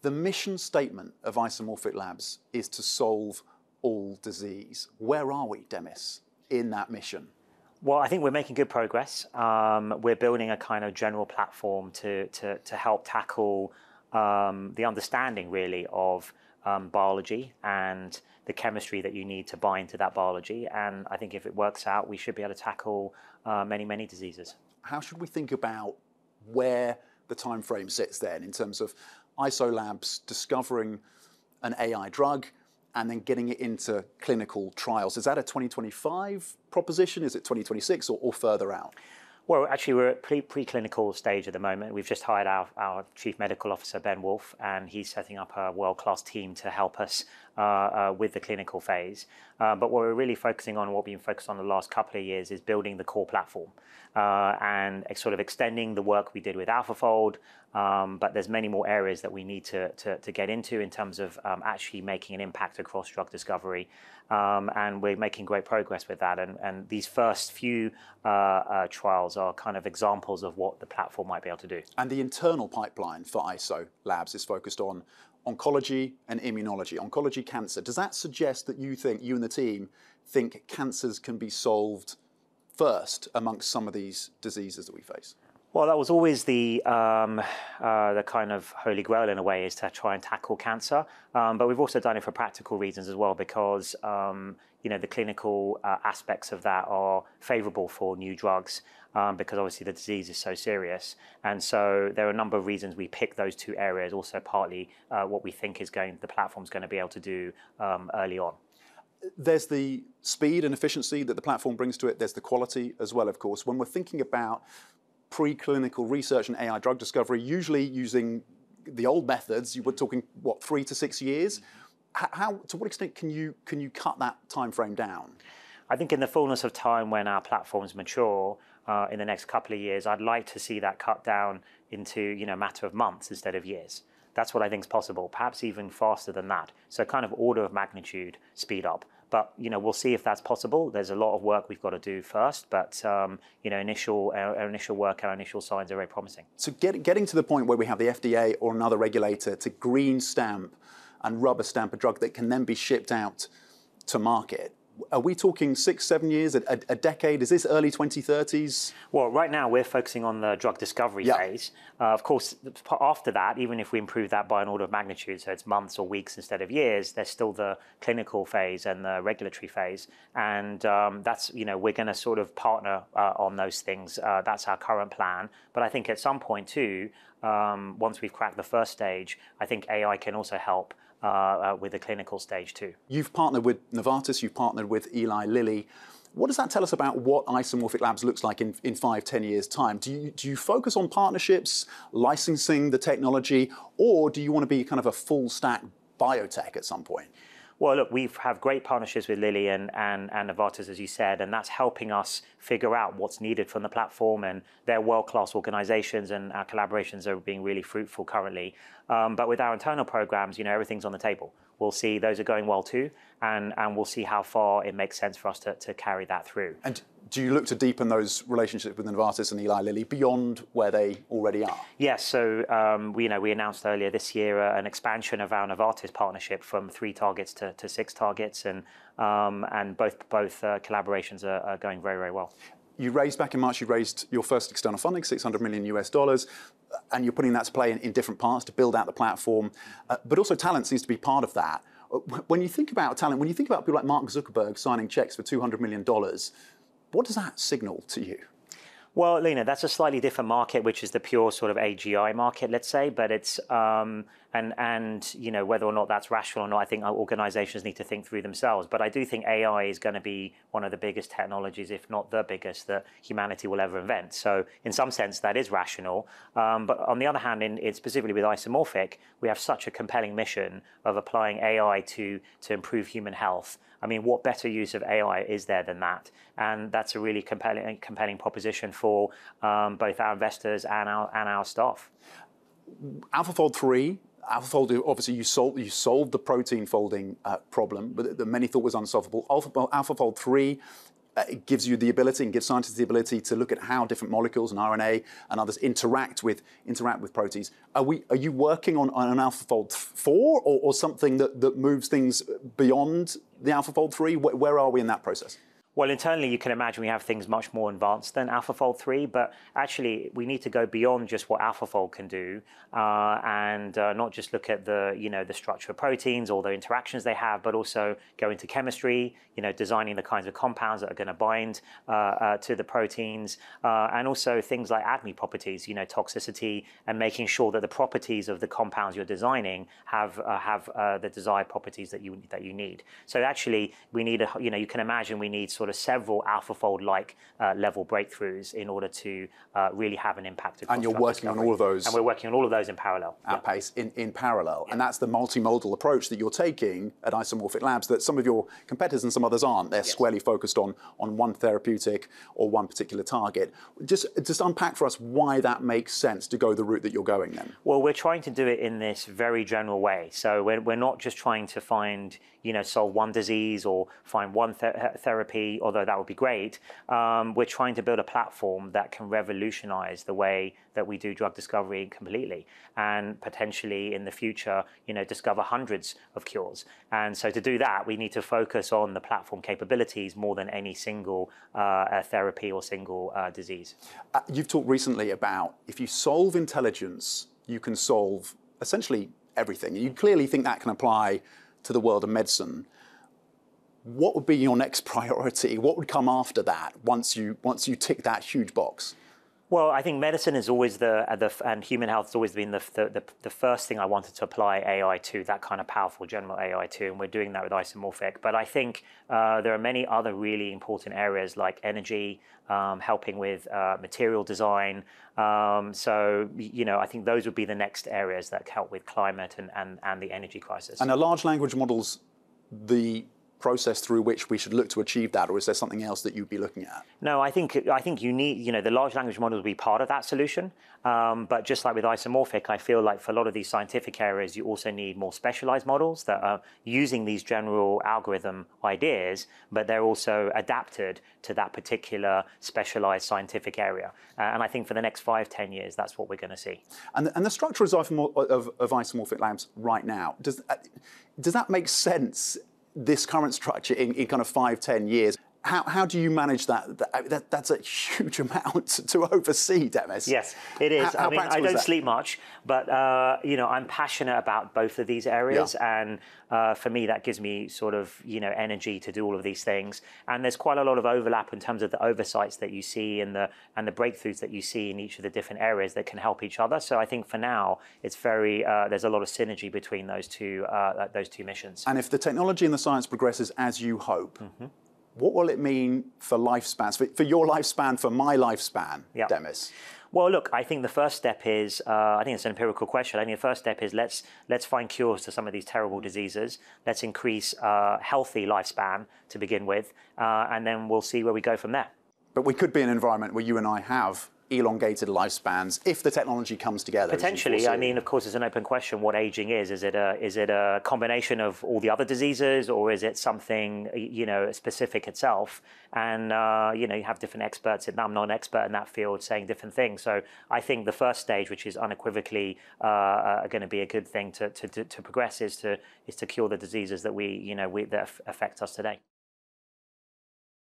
The mission statement of Isomorphic Labs is to solve all disease. Where are we, Demis, in that mission? Well, I think we're making good progress. Um, we're building a kind of general platform to, to, to help tackle um, the understanding really of um, biology and the chemistry that you need to bind to that biology. And I think if it works out, we should be able to tackle uh, many, many diseases. How should we think about where the time frame sits then in terms of IsoLabs discovering an AI drug and then getting it into clinical trials? Is that a 2025 proposition? Is it 2026 or, or further out? Well, actually, we're at pre- preclinical stage at the moment. We've just hired our, our chief medical officer, Ben Wolf, and he's setting up a world class team to help us uh, uh, with the clinical phase. Uh, but what we're really focusing on, what we've been focused on the last couple of years, is building the core platform uh, and sort of extending the work we did with AlphaFold. Um, but there's many more areas that we need to, to, to get into in terms of um, actually making an impact across drug discovery. Um, and we're making great progress with that. And, and these first few uh, uh, trials are kind of examples of what the platform might be able to do. And the internal pipeline for ISO Labs is focused on oncology and immunology, oncology, cancer. Does that suggest that you think, you and the team, think cancers can be solved first amongst some of these diseases that we face? Well, that was always the um, uh, the kind of holy grail in a way is to try and tackle cancer, um, but we've also done it for practical reasons as well because um, you know the clinical uh, aspects of that are favourable for new drugs um, because obviously the disease is so serious, and so there are a number of reasons we pick those two areas. Also, partly uh, what we think is going the platform's going to be able to do um, early on there's the speed and efficiency that the platform brings to it. There's the quality as well, of course. When we're thinking about preclinical research and AI drug discovery, usually using the old methods, you were talking what three to six years. How, to what extent can you can you cut that time frame down? I think in the fullness of time, when our platforms mature uh, in the next couple of years, I'd like to see that cut down into you know a matter of months instead of years. That's what I think is possible, perhaps even faster than that. So kind of order of magnitude speed up. But you know, we'll see if that's possible. There's a lot of work we've got to do first, but um, you know, initial our, our, initial work, our initial signs are very promising. So get, getting to the point where we have the FDA or another regulator to green stamp and rubber stamp a drug that can then be shipped out to market are we talking six, seven years, a, a, decade? Is this early 2030s? Well, right now we're focusing on the drug discovery yeah. phase. Uh, of course, after that, even if we improve that by an order of magnitude, so it's months or weeks instead of years, there's still the clinical phase and the regulatory phase, and um, that's you know we're going to sort of partner uh, on those things. Uh, that's our current plan. But I think at some point too, um, once we've cracked the first stage, I think AI can also help uh, uh, with the clinical stage too. You've partnered with Novartis, you've partnered with Eli Lilly. What does that tell us about what Isomorphic Labs looks like in, in five, ten years' time? Do you, do you focus on partnerships, licensing the technology, or do you want to be kind of a full stack biotech at some point? Well, look, we have great partnerships with Lilly and, and, and Novartis, as you said, and that's helping us figure out what's needed from the platform. And they're world class organizations, and our collaborations are being really fruitful currently. Um, but with our internal programs, you know, everything's on the table. We'll see those are going well too, and, and we'll see how far it makes sense for us to, to carry that through. And do you look to deepen those relationships with Novartis and Eli Lilly beyond where they already are? Yes. So um, we, you know, we announced earlier this year uh, an expansion of our Novartis partnership from three targets to, to six targets, and um, and both both uh, collaborations are, are going very very well. You raised back in March. You raised your first external funding, 600 million US dollars, and you're putting that to play in, in different parts to build out the platform. Uh, but also, talent seems to be part of that. Uh, when you think about talent, when you think about people like Mark Zuckerberg signing checks for 200 million dollars what does that signal to you? Well, Lena, that's a slightly different market, which is the pure sort of AGI market, let's say. But it's um, and and you know whether or not that's rational or not, I think organisations need to think through themselves. But I do think AI is going to be one of the biggest technologies, if not the biggest, that humanity will ever invent. So in some sense, that is rational. Um, but on the other hand, in, in specifically with isomorphic, we have such a compelling mission of applying AI to to improve human health I mean, what better use of AI is there than that? And that's a really compelling, compelling proposition for um, both our investors and our, and our staff. AlphaFold 3 AlphaFold, obviously, you solved, you solved the protein folding uh, problem, but that many thought was unsolvable. AlphaFold 3 Uh, gives you the ability and gives scientists the ability to look at how different molecules and RNA and others interact with interact with proteins. Are we are you working on, on an AlphaFold four or, or something that, that moves things beyond the AlphaFold three? Where, where are we in that process? Well, internally, you can imagine we have things much more advanced than AlphaFold 3, but actually, we need to go beyond just what AlphaFold can do, uh, and uh, not just look at the you know the structure of proteins or the interactions they have, but also go into chemistry, you know, designing the kinds of compounds that are going to bind uh, uh, to the proteins, uh, and also things like ADME properties, you know, toxicity, and making sure that the properties of the compounds you're designing have uh, have the desired properties that you that you need. So actually, we need a you know you can imagine we need sort sort of several AlphaFold-like uh, level breakthroughs in order to uh, really have an impact. And you're working discovery. on all of those. And we're working on all of those in parallel. At yeah. pace, in, in parallel. Yeah. And that's the multimodal approach that you're taking at Isomorphic Labs that some of your competitors and some others aren't. They're yes. squarely focused on, on one therapeutic or one particular target. Just, just unpack for us why that makes sense to go the route that you're going then. Well, we're trying to do it in this very general way. So we're, we're not just trying to find, you know, solve one disease or find one th- therapy although that would be great, um, we're trying to build a platform that can revolutionize the way that we do drug discovery completely, and potentially in the future, you know, discover hundreds of cures. And so to do that, we need to focus on the platform capabilities more than any single uh, therapy or single uh, disease. Uh, you've talked recently about if you solve intelligence, you can solve essentially everything. You clearly think that can apply to the world of medicine what would be your next priority? What would come after that once you once you tick that huge box? Well, I think medicine is always the, the and human health has always been the, the, the first thing I wanted to apply AI to, that kind of powerful general AI to, and we're doing that with Isomorphic. But I think uh, there are many other really important areas like energy, um, helping with uh, material design. Um, so, you know, I think those would be the next areas that help with climate and, and, and the energy crisis. And are large language models the process through which we should look to achieve that, or is there something else that you'd be looking at? No, I think I think you need you know the large language model will be part of that solution. Um, but just like with isomorphic, I feel like for a lot of these scientific areas, you also need more specialized models that are using these general algorithm ideas, but they're also adapted to that particular specialized scientific area. Uh, and I think for the next five, ten years, that's what we're going to see. And the, and the structure of, of, of isomorphic labs right now does uh, does that make sense this current structure in, in kind of five, ten years. How, how do you manage that? that? that? That's a huge amount to oversee, Demis. Yes, it is. How, I mean, I don't sleep much, but uh, you know, I'm passionate about both of these areas, yeah. and uh, for me, that gives me sort of you know energy to do all of these things. And there's quite a lot of overlap in terms of the oversights that you see and the and the breakthroughs that you see in each of the different areas that can help each other. So I think for now, it's very uh, there's a lot of synergy between those two uh, those two missions. And if the technology and the science progresses as you hope. Mm-hmm what will it mean for lifespans, for, for your lifespan, for my lifespan, yep. Demis? Well, look, I think the first step is, uh, I think it's an empirical question. I think the first step is let's let's find cures to some of these terrible diseases. Let's increase uh, healthy lifespan to begin with, uh, and then we'll see where we go from there. But we could be in an environment where you and I have elongated lifespans if the technology comes together? Potentially. I mean, of course, it's an open question what aging is. Is it a is it a combination of all the other diseases, or is it something you know specific itself? And uh, you know, you have different experts. And I'm not an expert in that field, saying different things. So I think the first stage, which is unequivocally uh, uh, going to be a good thing to, to, to progress, is to is to cure the diseases that we you know we, that affect us today.